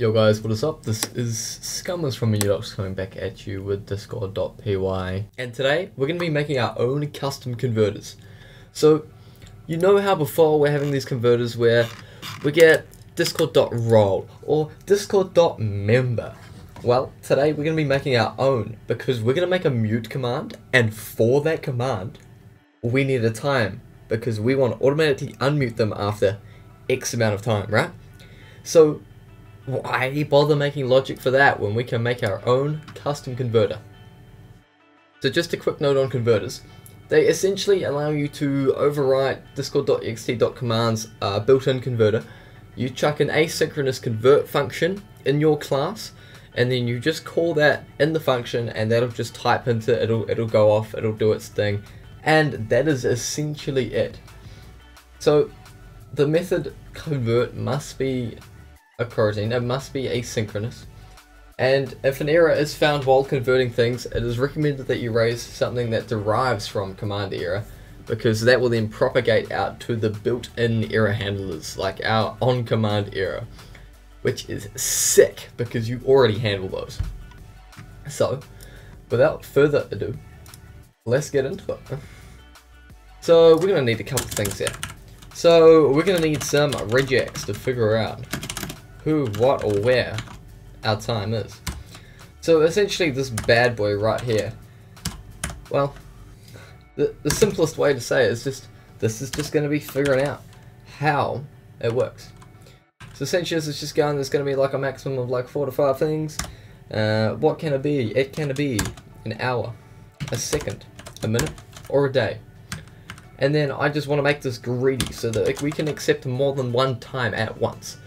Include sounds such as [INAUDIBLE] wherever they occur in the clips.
Yo guys, what is up? This is Skelmis from MenuDocs coming back at you with discord.py and today we're going to be making our own custom converters. So, you know how before we're having these converters where we get discord.role or discord.member. Well, today we're going to be making our own because we're going to make a mute command and for that command we need a time because we want to automatically unmute them after X amount of time, right? So why bother making logic for that when we can make our own custom converter? So just a quick note on converters. They essentially allow you to overwrite discord.ext.commands uh, built-in converter. You chuck an asynchronous convert function in your class, and then you just call that in the function, and that'll just type into it. It'll it'll go off. It'll do its thing, and that is essentially it. So the method convert must be a coroutine, it must be asynchronous. And if an error is found while converting things, it is recommended that you raise something that derives from command error, because that will then propagate out to the built-in error handlers, like our on-command error, which is sick, because you already handle those. So, without further ado, let's get into it. So, we're to need a couple things here. So, we're to need some regex to figure out who, what, or where our time is. So essentially this bad boy right here, well, the, the simplest way to say it is just, this is just going to be figuring out how it works. So essentially this is just going, there's going to be like a maximum of like 4 to 5 things. Uh, what can it be? It can be an hour, a second, a minute, or a day. And then I just want to make this greedy so that we can accept more than one time at once.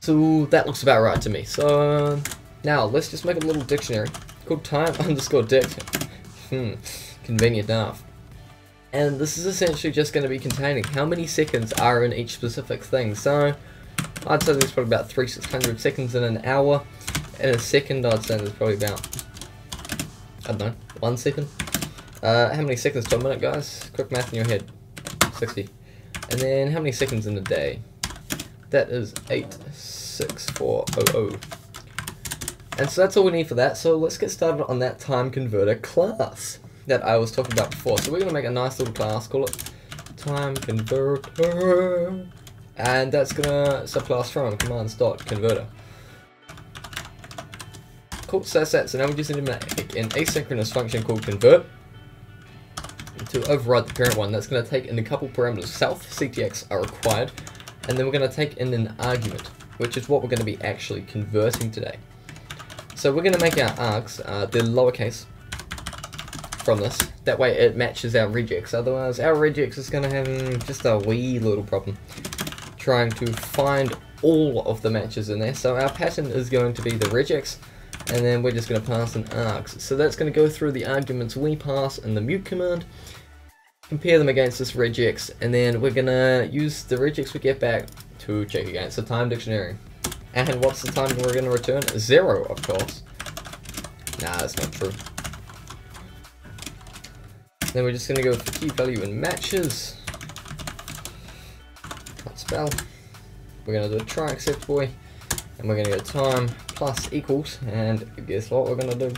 So that looks about right to me. So uh, now let's just make a little dictionary called time [LAUGHS] underscore dict. hmm, convenient enough. And this is essentially just going to be containing how many seconds are in each specific thing. So I'd say there's probably about 3 600 seconds in an hour. In a second, I'd say there's probably about, I don't know, one second. Uh, how many seconds to a minute, guys? Quick math in your head. 60. And then how many seconds in a day? That is 86400. And so that's all we need for that. So let's get started on that time converter class that I was talking about before. So we're going to make a nice little class, call it time converter. And that's going to subclass from commands.converter. Cool, so that's that. So now we just need to make an asynchronous function called convert to override the parent one. That's going to take in a couple parameters. Self, CTX are required and then we're going to take in an argument, which is what we're going to be actually converting today. So we're going to make our args, uh, the lowercase, from this. That way it matches our regex. Otherwise, our regex is going to have just a wee little problem trying to find all of the matches in there. So our pattern is going to be the regex, and then we're just going to pass an args. So that's going to go through the arguments we pass in the mute command, compare them against this regex, and then we're gonna use the regex we get back to check against the time dictionary. And what's the time we're gonna return? Zero, of course. Nah, that's not true. Then we're just gonna go for key value and matches. Can't spell. We're gonna do a try except boy, and we're gonna go time plus equals, and guess what we're gonna do?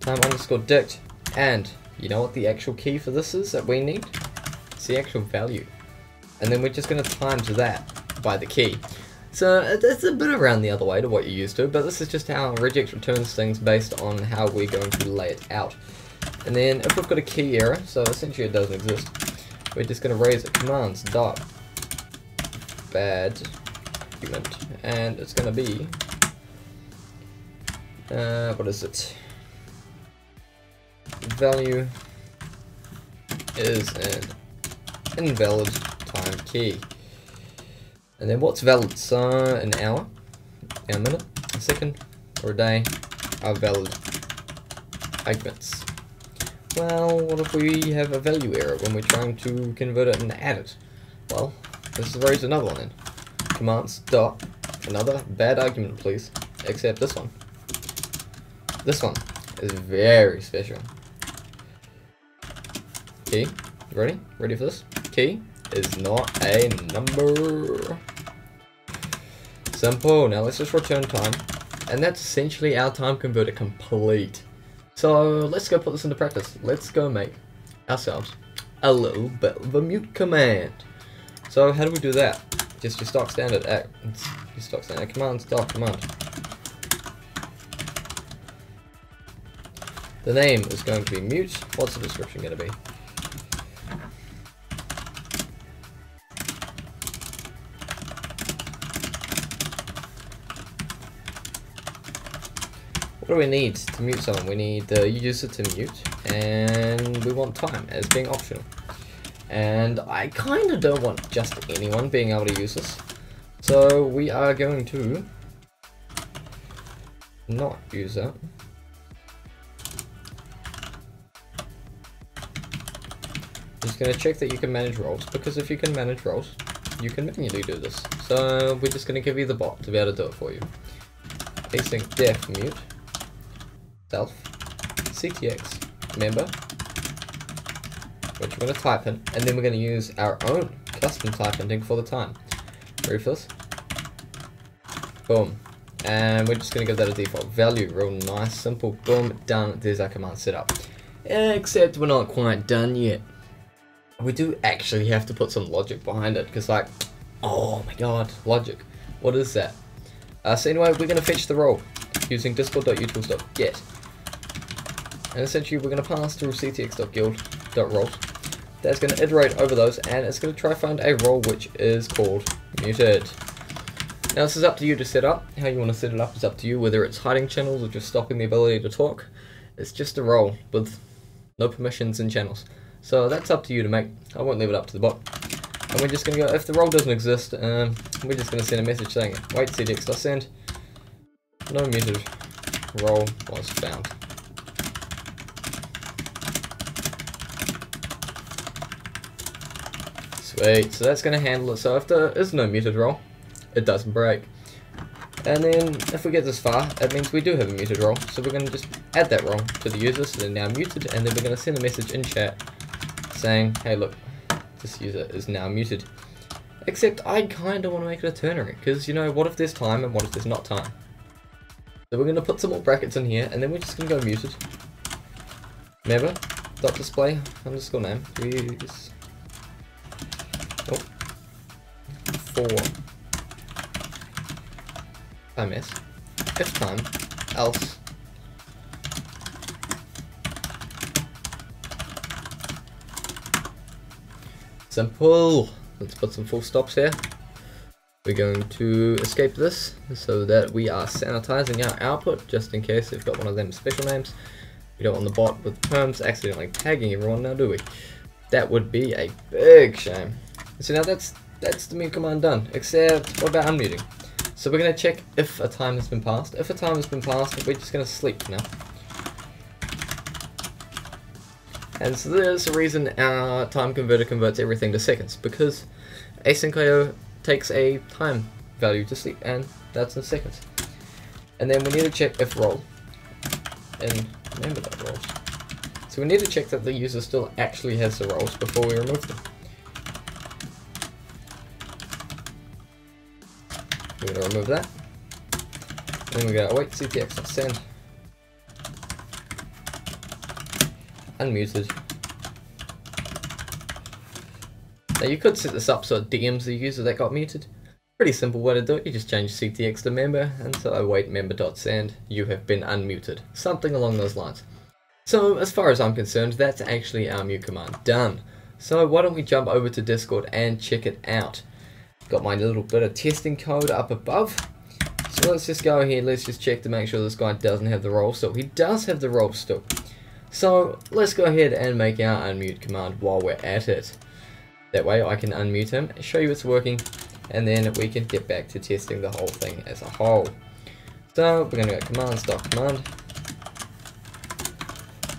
Time underscore dict, and you know what the actual key for this is that we need? It's the actual value. And then we're just going to times that by the key. So it's a bit around the other way to what you're used to, but this is just how regex returns things based on how we're going to lay it out. And then if we've got a key error, so essentially it doesn't exist, we're just going to raise it commands dot bad argument, and it's going to be uh, what is it? Value is an invalid time key. And then what's valid? So an hour, a minute, a second, or a day are valid arguments. Well, what if we have a value error when we're trying to convert it and add it? Well, let's raise another one then. Commands dot another bad argument please, except this one. This one is very special. Key. Ready? Ready for this? Key is not a number. Simple. Now let's just return time. And that's essentially our time converter complete. So let's go put this into practice. Let's go make ourselves a little bit of a mute command. So how do we do that? Just your stock standard act. Your stock standard command, stock command. The name is going to be mute. What's the description going to be? What do we need to mute someone? We need the user to mute, and we want time as being optional. And I kind of don't want just anyone being able to use this. So we are going to not use that. just going to check that you can manage roles, because if you can manage roles, you can manually do this. So we're just going to give you the bot to be able to do it for you. Async def mute self ctx member, which we're going to type in, and then we're going to use our own custom type hinting for the time. Rufus. Boom. And we're just going to give that a default value. Real nice, simple. Boom, done. There's our command set up. Except we're not quite done yet we do actually have to put some logic behind it because like oh my god logic what is that uh, so anyway we're going to fetch the role using discord.utils.get and essentially we're going to pass through ctx.guild.roles that's going to iterate over those and it's going to try find a role which is called muted now this is up to you to set up how you want to set it up is up to you whether it's hiding channels or just stopping the ability to talk it's just a role with no permissions and channels so that's up to you to make. I won't leave it up to the bot. And we're just going to go, if the role doesn't exist, um, we're just going to send a message saying, wait ctx.send, no muted role was found. So that's going to handle it. So if there is no muted role, it doesn't break. And then if we get this far, it means we do have a muted role. So we're going to just add that role to the user so they're now muted and then we're going to send a message in chat saying, hey look, this user is now muted. Except I kind of want to make it a ternary, because you know, what if there's time and what if there's not time? So we're going to put some more brackets in here, and then we're just going to go muted. Remember, dot display underscore name, please. Oh. For time s, if time, else Simple. Let's put some full stops here. We're going to escape this so that we are sanitizing our output just in case we've got one of them special names. We don't want the bot with terms accidentally tagging everyone now, do we? That would be a big shame. So now that's that's the mute command done. Except, what about unmuting? So we're going to check if a time has been passed. If a time has been passed, we're just going to sleep now. And so there's a reason our time converter converts everything to seconds, because asyncio takes a time value to sleep, and that's in seconds. And then we need to check if role, and remember that roles. So we need to check that the user still actually has the roles before we remove them. We're going to remove that. Then we go await ctx.send unmuted. Now you could set this up so it DMs the user that got muted. Pretty simple way to do it, you just change ctx to member and so await member.send, you have been unmuted. Something along those lines. So as far as I'm concerned, that's actually our mute command done. So why don't we jump over to Discord and check it out. Got my little bit of testing code up above. So let's just go ahead, let's just check to make sure this guy doesn't have the role still. He does have the role still. So let's go ahead and make our unmute command while we're at it. That way I can unmute him, show you it's working, and then we can get back to testing the whole thing as a whole. So we're going to go command stop command.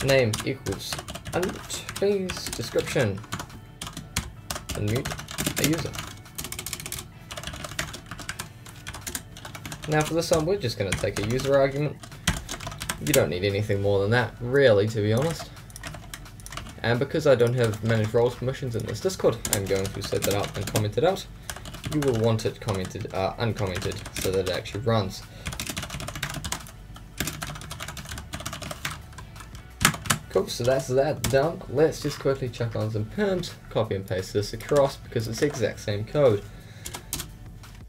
Name equals unmute, please, description. Unmute a user. Now for this one, we're just going to take a user argument you don't need anything more than that, really, to be honest. And because I don't have managed roles permissions in this Discord, I'm going to set that up and comment it out. you will want it commented, uh, uncommented, so that it actually runs. Cool, so that's that done. Let's just quickly check on some perms, copy and paste this across because it's the exact same code.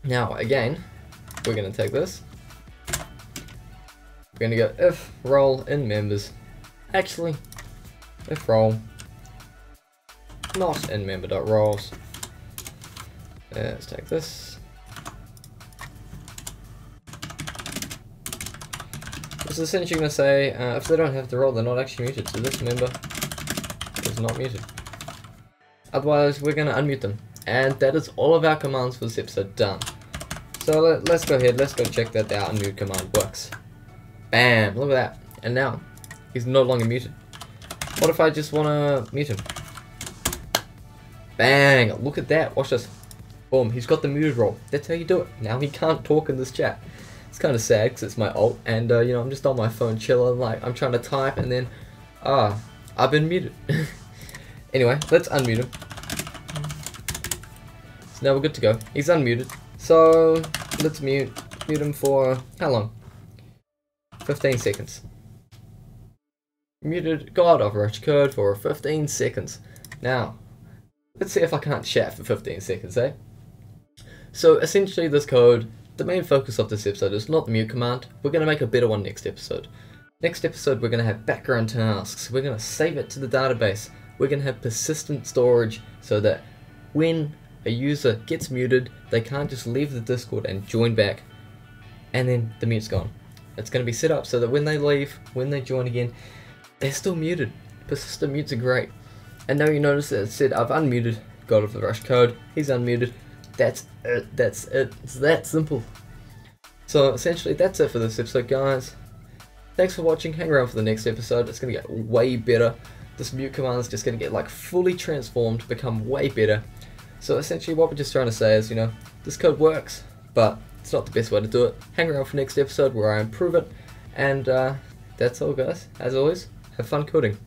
Now, again, we're to take this. We're to go if role in members. Actually, if role not in member.roles. Let's take this. This is essentially going to say uh, if they don't have the role, they're not actually muted. So this member is not muted. Otherwise, we're going to unmute them. And that is all of our commands for this episode done. So let, us go ahead, let's go check that the unmute command works. Bam, look at that. And now, he's no longer muted. What if I just want to mute him? Bang, look at that, watch this. Boom, he's got the muted role. That's how you do it. Now he can't talk in this chat. It's kind of sad because it's my alt and uh, you know, I'm just on my phone chilling, like I'm trying to type and then, ah, I've been muted. [LAUGHS] anyway, let's unmute him. So now we're good to go. He's unmuted. So let's mute mute him for how long? 15 seconds. Muted God of Rush code for 15 seconds. Now, let's see if I can't chat for 15 seconds, eh? So essentially this code, the main focus of this episode is not the mute command, we're going to make a better one next episode. Next episode we're going to have background tasks, we're going to save it to the database, we're going to have persistent storage so that when a user gets muted, they can't just leave the Discord and join back, and then the mute's gone. It's going to be set up so that when they leave, when they join again, they're still muted. Persistent mutes are great. And now you notice that it said I've unmuted God of the Rush code, he's unmuted, that's it, that's it, it's that simple. So essentially that's it for this episode guys. Thanks for watching, hang around for the next episode, it's going to get way better. This mute command is just going to get like fully transformed, become way better. So essentially what we're just trying to say is, you know, this code works, but it's not the best way to do it. Hang around for next episode where I improve it, and uh, that's all guys. As always, have fun coding.